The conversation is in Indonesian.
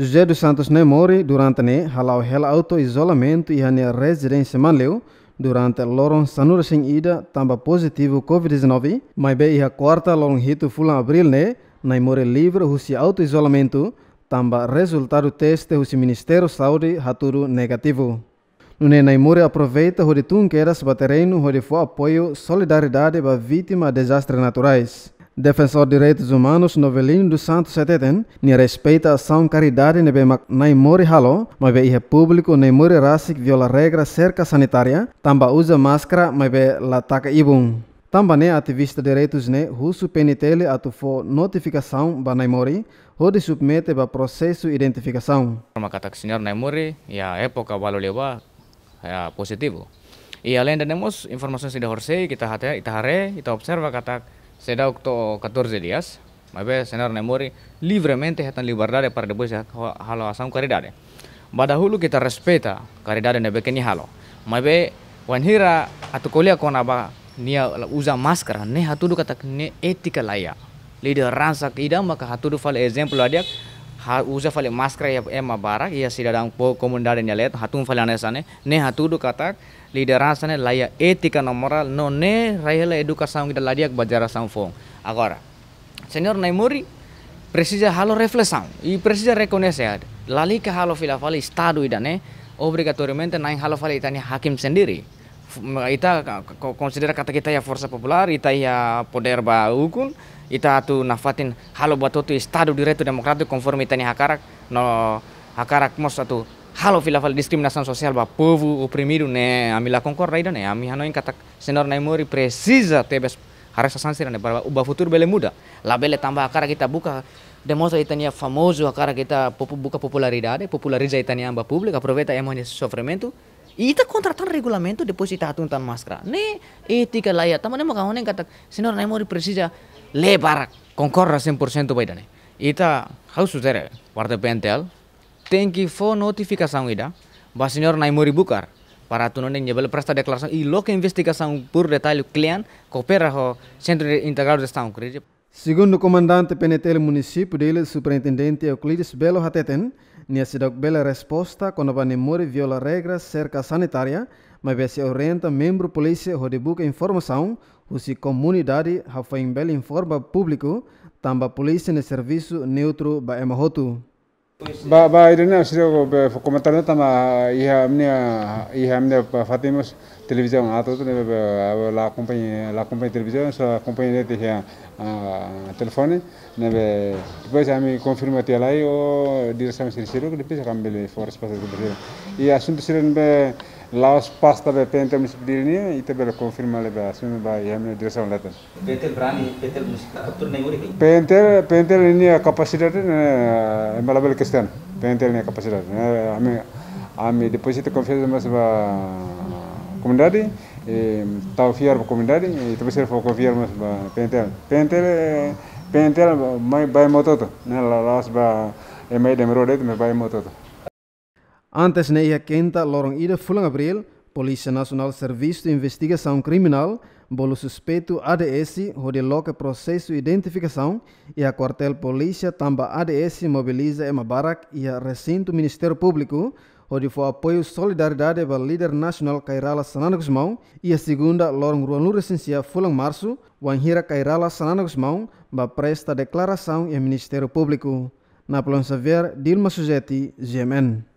José dos Santos Nemori durante ne halau hela auto isolamento e hanya residência manleu durante lorong sanura sing ida tamba positivo COVID-19, mas be iha quarta lorong hito fulan abril ne, naimore livre husi auto isolamento tamba resultado teste husi Ministério Saúde haturu negativo. Nune naimore aproveita hodi tunqueras baterreino hodi for apoio solidariedade ba vítima de desastres naturais. Defensor de Direitos Humanos Novelino dos Santos Seteten, ni respeita a ação caridade nebe nai mori halo, mas be ihe público nai mori rasik viola regra cerca sanitária, tamba usa máscara, mas be lataka ibung. Tamba ne ativista direitos ne russo penitele atu fo notificação ba naimori, hode submete ba processo identificação. Kata senhor naimori, ya época valo lewa ya positivo. E além de temos informações de Horsei, kita hare, kita observa kata será octo 14 días, mas be senar nemori livremente hatan liberdade para depois halo asam caridade. Badahulu kita respeta caridade nebe keni halo. Mas be wanhira atu kuliah kona ba nia usa máscara ne hatudu kata ne etika laya. Leader ransa ida maka hatudu fale exemplo adiak ha usa fale máscara ya ema barak ya sidadang po comunidade nyalet hatun fale anesane ne hatudu kata liderança né laia ética na moral né raia educação que lá dia bajara sanfong agora senhor Naimuri precisa halo reflexão e precisa reconhecer lali que halo fila fala estado ida né obrigatoriamente naik halo fala itanya hakim sendiri ita considera kata kita ya força popular ita ya poder ba hukum ita tu nafatin halo buat tu estado direito demokratik conforme itanya hakarak no hakarak mos satu halo fila fala discriminação social ba povo oprimido né a mila concorda né a mi hanoin kata senor naimori precisa tebes harus sansira né para o futuro bele muda. La bele tambah akara kita buka demonstra itania famoso akara kita buka popularidade populariza itania amba pública aproveita nesse sofrimento ita contratando regulamento depois ita atuntan máscara ne etika laia. Tamane maka honen kata senor naimori precisa lebar concorda 100% baidane ita harus suceder parte pentel que for notificação ida, ba senhor Naimori Bucar, para tu não nível presta declaração e logo investigação por detalhe cliente coopera o Centro Integrado de Gestão Segundo o comandante PNTL município dele, superintendente Euclides Belo Hateten, nia sidak bela resposta quando a memória viola regras cerca sanitária, mas se orienta membro polícia onde busca informação, se comunidade hafa em bela informa público, tamba polícia no serviço neutro ba emahotu. Ba ba irene siro comentarnya tama iha amnia iha amnia Fatimos televisão atau tu la companhia la companhia televisão so companhia de iha telefone nebe depois ami confirma ti alai o direção siro depois kambele for espaço de e assunto siro ಲಾಸ್ಪಾಸ್ತವೆ be ಮುನಿಸಿಪಿಟಿನಿ ಇತ್ತೆ ಬೆಲೆ ಕನ್ಫರ್ಮಲೆ ಬೆ ಅಸುಮೆ ಬಾ ಯಮನೆ ದಿವಸಂ ಲತನ್ ಪೇಂತೆ ಬ್ರಾನಿ ಪೇಂತೆ ಮುನಿಸಿಪಿಟಿ ಊರಿಗೆ ಪೇಂತೆ ಪೇಂತೆ ನಿ ಕೆಪಾಸಿಟಿ ಎಂಬಲ ಬೆಲೆ ಕ್ರಿಸ್ಟಿಯನ್ ಪೇಂತೆ ನಿ ಕೆಪಾಸಿಟಿ ಆಮೆ ಆಮೆ ಡಿಪಾಸಿಟ್ ಕನ್ಫರ್ಮ ಮಸ್ ಬಾ comunidade e taufiar para ba comunidade e também ser para confiar mas para pentel pentel pentel mai bai mototo né. Lá lá se ba e mai demorou dentro mas bai mototo Antes na ia quinta, lorong ida fulang abril, Polícia Nacional Serviço de Investigação Criminal, bolo suspeito ADS, onde loca processo de identificação, e a quartel polícia tamba ADS mobiliza Ema Barak e a recinto Ministério Público, onde foi apoio solidariedade para líder nacional Kairala Sanana Guzmão, e a segunda, lorong Ruanlu Recensia Fulang Março, Wanhira Kairala Sanana Guzmão, para presta declaração e Ministério Público. Na Plon Xavier, Dilma Sujeti, GMN.